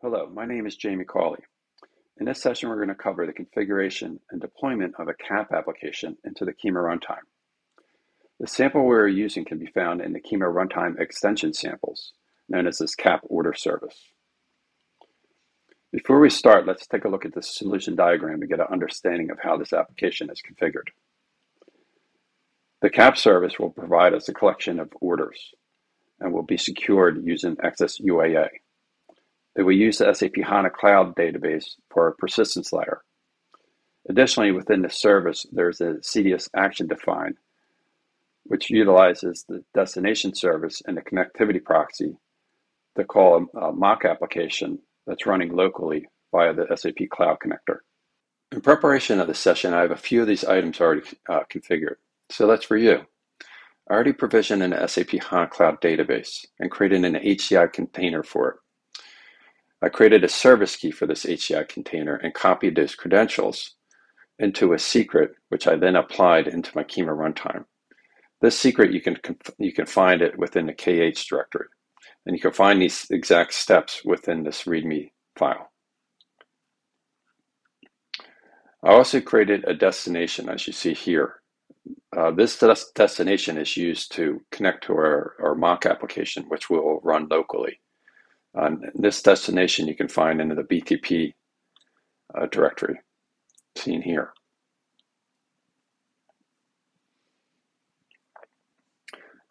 Hello, my name is Jamie Cawley. In this session, we're going to cover the configuration and deployment of a CAP application into the Kyma runtime. The sample we're using can be found in the Kyma runtime extension samples, known as this CAP order service. Before we start, let's take a look at the solution diagram to get an understanding of how this application is configured. The CAP service will provide us a collection of orders and will be secured using XSUAA. That we use the SAP HANA Cloud database for our persistence layer. Additionally, within the service, there's a CDS action defined, which utilizes the destination service and the connectivity proxy to call a, mock application that's running locally via the SAP Cloud Connector. In preparation of this session, I have a few of these items already uh, configured. So let's review. I already provisioned an SAP HANA Cloud database and created an HDI container for it. I created a service key for this HDI container and copied those credentials into a secret, which I then applied into my Kyma runtime. This secret, you can, you can find it within the KH directory. And you can find these exact steps within this README file. I also created a destination, as you see here. Uh, this des destination is used to connect to our, our mock application, which will run locally. Uh, this destination you can find in the BTP uh, directory seen here.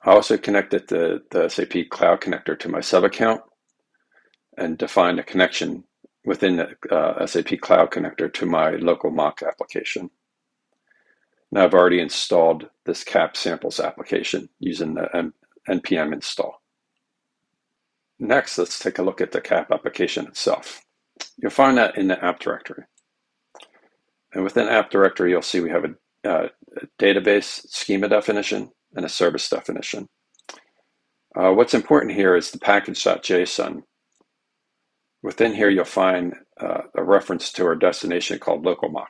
I also connected the, the SAP Cloud Connector to my sub account and defined a connection within the uh, SAP Cloud Connector to my local mock application. Now I've already installed this CAP samples application using the M npm install. Next, let's take a look at the CAP application itself. You'll find that in the app directory. And within app directory, you'll see we have a, uh, a database schema definition and a service definition. Uh, what's important here is the package.json. Within here, you'll find uh, a reference to our destination called localmock.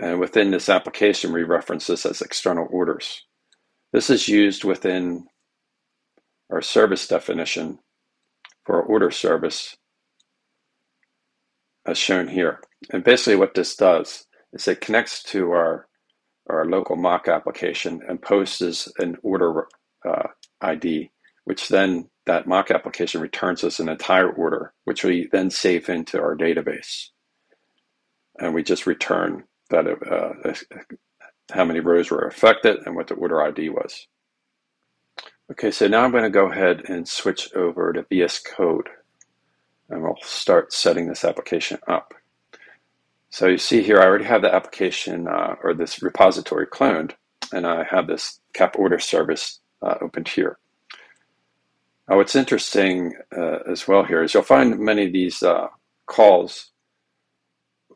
And within this application, we reference this as external orders. This is used within our service definition for our order service as shown here. And basically what this does is it connects to our, our local mock application and posts an order uh, ID, which then that mock application returns us an entire order, which we then save into our database. And we just return that uh, how many rows were affected and what the order ID was. Okay, so now I'm going to go ahead and switch over to VS Code and we'll start setting this application up. So you see here, I already have the application uh, or this repository cloned and I have this cap order service uh, opened here. Now what's interesting uh, as well here is you'll find many of these uh, calls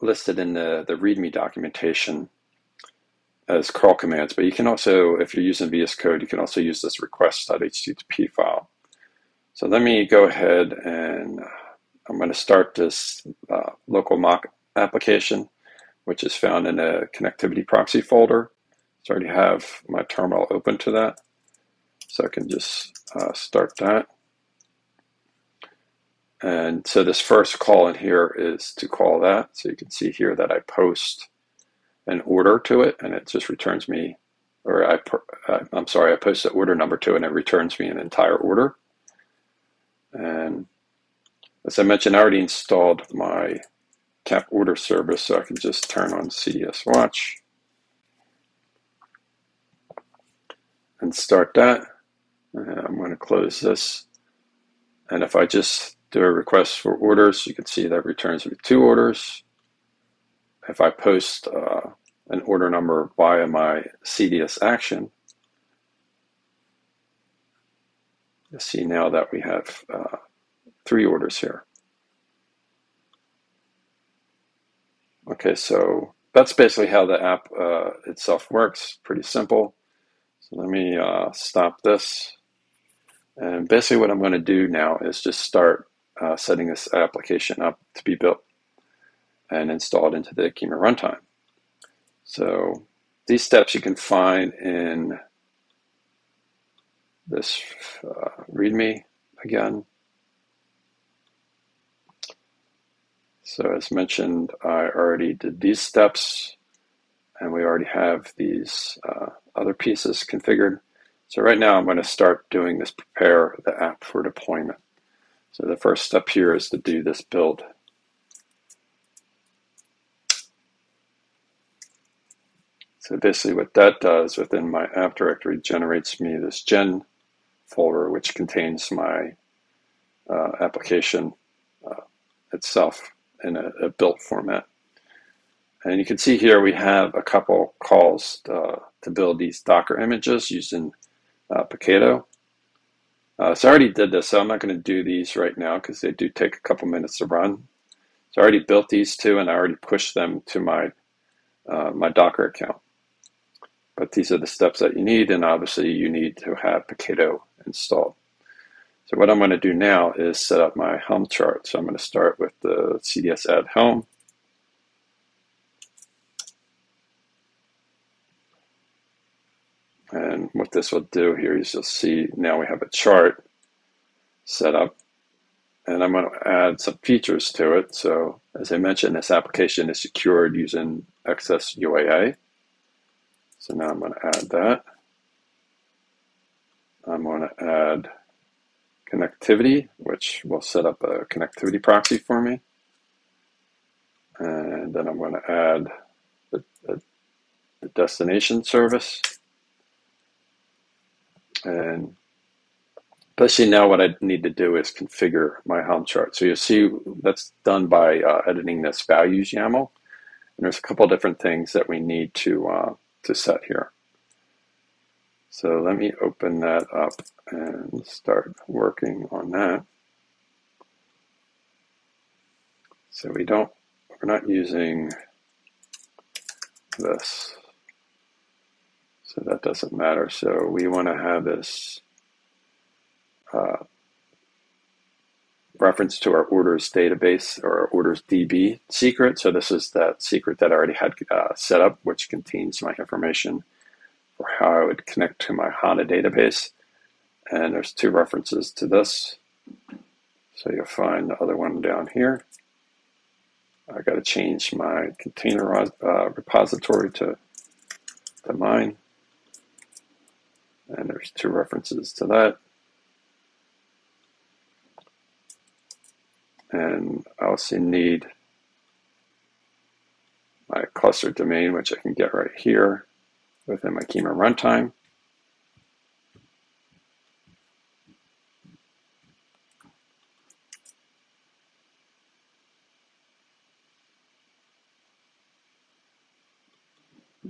listed in the, the README documentation as curl commands, but you can also, if you're using VS Code, you can also use this request.http file. So let me go ahead and I'm going to start this uh, local mock application, which is found in a connectivity proxy folder. So I already have my terminal open to that. So I can just uh, start that. And so this first call in here is to call that. So you can see here that I post an order to it and it just returns me, or I, I'm sorry, I post the order number to it and it returns me an entire order. And as I mentioned, I already installed my CAP order service, so I can just turn on CDS Watch and start that. I'm going to close this. And if I just do a request for orders, you can see that returns me two orders if I post uh, an order number via my CDS action, you'll see now that we have uh, three orders here. Okay, so that's basically how the app uh, itself works. Pretty simple. So let me uh, stop this. And basically what I'm going to do now is just start uh, setting this application up to be built and installed into the Kyma runtime. So these steps you can find in this uh, README again. So as mentioned, I already did these steps and we already have these uh, other pieces configured. So right now I'm going to start doing this prepare the app for deployment. So the first step here is to do this build. So basically what that does within my app directory generates me this gen folder which contains my uh, application uh, itself in a, a, built format. And you can see here we have a couple calls uh, to build these Docker images using uh, Paketo. Uh, so I already did this, so I'm not going to do these right now because they do take a couple minutes to run. So I already built these two and I already pushed them to my, uh, my Docker account. But these are the steps that you need, and obviously you need to have Paketo installed. So what I'm going to do now is set up my Helm chart. So I'm going to start with the CDS add Helm. And what this will do here is you'll see now we have a chart set up and I'm going to add some features to it. So as I mentioned, this application is secured using XS UAA. So now I'm going to add that. I'm going to add connectivity, which will set up a connectivity proxy for me. And then I'm going to add the, the, the destination service. And basically now what I need to do is configure my Helm chart. So you'll see that's done by uh, editing this values YAML. And there's a couple different things that we need to, uh, to set here. So let me open that up and start working on that. So we don't, we're not using this. So that doesn't matter. So we want to have this uh, reference to our orders database or our orders DB secret. So this is that secret that I already had uh, set up, which contains my information for how I would connect to my HANA database. And there's two references to this. So you'll find the other one down here. I got to change my container uh, repository to, to mine. And there's two references to that. And I also need my cluster domain, which I can get right here within my Kyma runtime.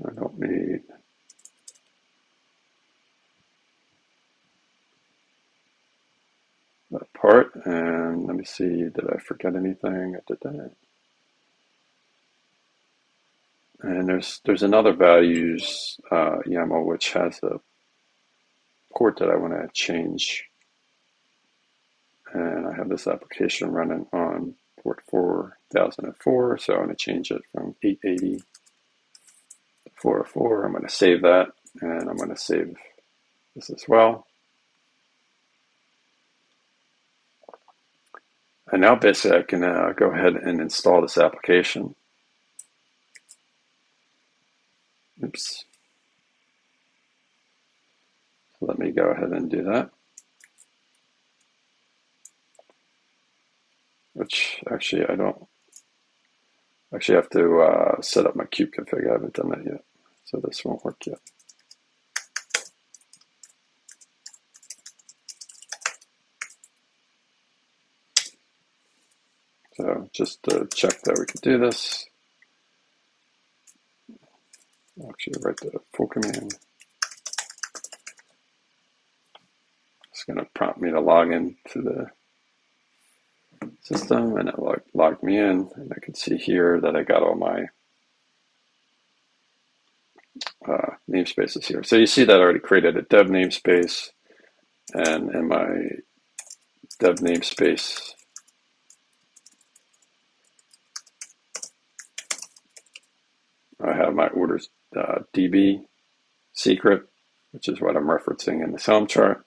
I don't need that part. Let me see, did I forget anything? I did that. And there's there's another values uh, YAML which has a port that I want to change. And I have this application running on port 4004, so I'm going to change it from 880 to 404. I'm going to save that, and I'm going to save this as well. And now basically I can uh, go ahead and install this application. Oops. Let me go ahead and do that. Which actually I don't actually have to uh, set up my kubeconfig. I haven't done that yet. So this won't work yet. So just to check that we can do this, actually write the full command. It's going to prompt me to log in to the system and it log, logged me in and I can see here that I got all my uh, namespaces here. So you see that I already created a dev namespace and in my dev namespace I have my orders uh, DB secret, which is what I'm referencing in the Helm chart.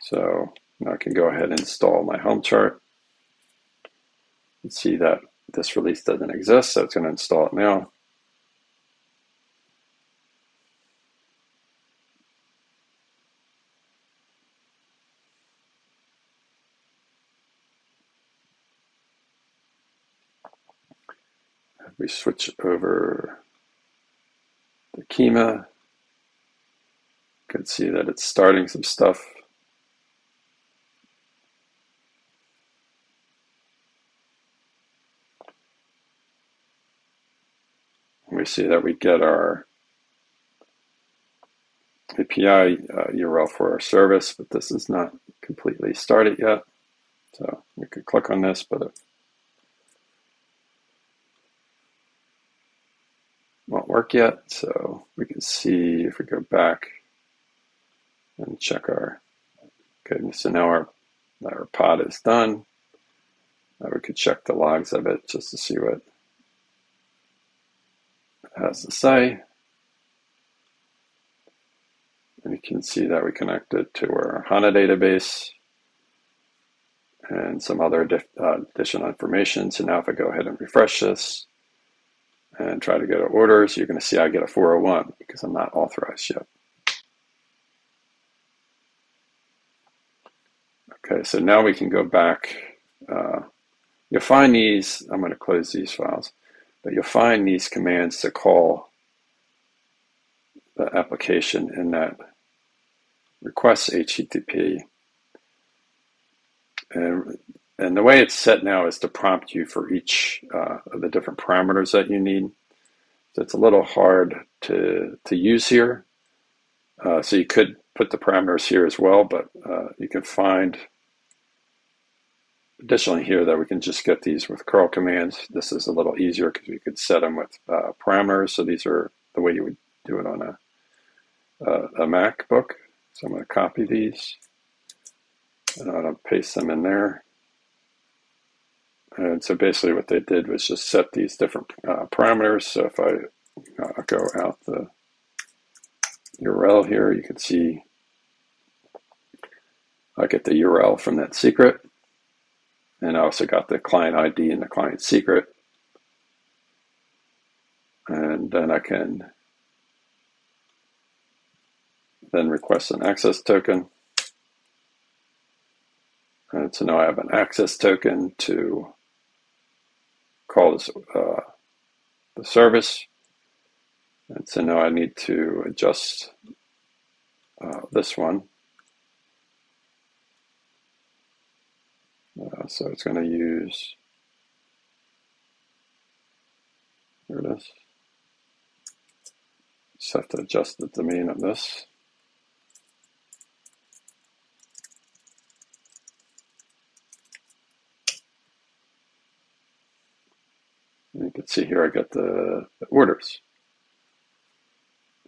So now I can go ahead and install my Helm chart. See that this release doesn't exist, so it's going to install it now. We switch over the Kyma, you can see that it's starting some stuff. We see that we get our API uh, URL for our service, but this is not completely started yet. So we could click on this, but if won't work yet. So we can see if we go back and check our, okay, so now our, our pod is done. We could check the logs of it just to see what it has to say. And you can see that we connected to our HANA database and some other uh, additional information. So now if I go ahead and refresh this, and try to go to orders, you're going to see I get a 401 because I'm not authorized yet. Okay, so now we can go back. Uh, you'll find these, I'm going to close these files, but you'll find these commands to call the application in that request HTTP. And and the way it's set now is to prompt you for each uh, of the different parameters that you need. So it's a little hard to, to use here. Uh, so you could put the parameters here as well, but uh, you can find additionally here that we can just get these with curl commands. This is a little easier because we could set them with uh, parameters. So these are the way you would do it on a, a, a MacBook. So I'm going to copy these and I'm going to paste them in there. And so basically what they did was just set these different uh, parameters. So if I uh, go out the URL here, you can see I get the URL from that secret. And I also got the client ID and the client secret. And then I can then request an access token. And so now I have an access token to call this uh, the service. And so now I need to adjust uh, this one. Uh, so it's going to use, here it is. Just have to adjust the domain of this. You can see here I got the, orders.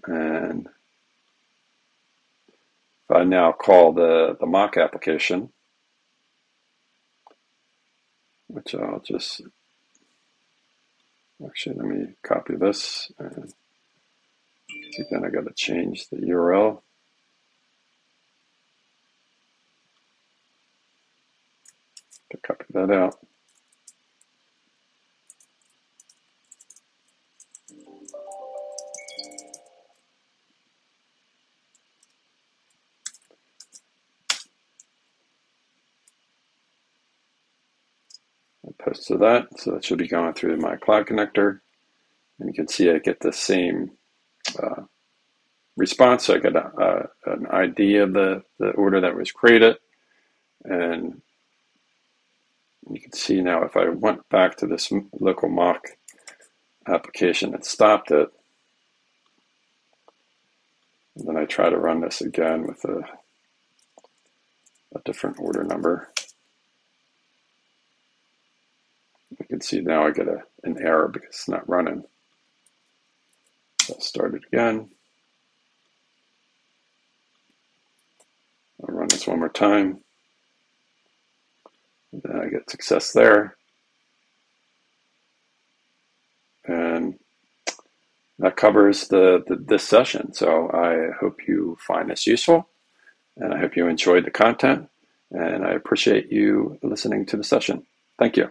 And if I now call the, the mock application, which I'll just, actually let me copy this and then I got to change the URL. To copy that out. Post to that. So that should be going through my cloud connector. And you can see I get the same uh, response. So I get a, a, an ID of the, the order that was created. And you can see now if I went back to this local mock application and stopped it, and then I try to run this again with a, a different order number. You can see now I get a, an error because it's not running. I'll start it again. I'll run this one more time. And then I get success there. And that covers the, the, this session. So I hope you find this useful and I hope you enjoyed the content and I appreciate you listening to the session. Thank you.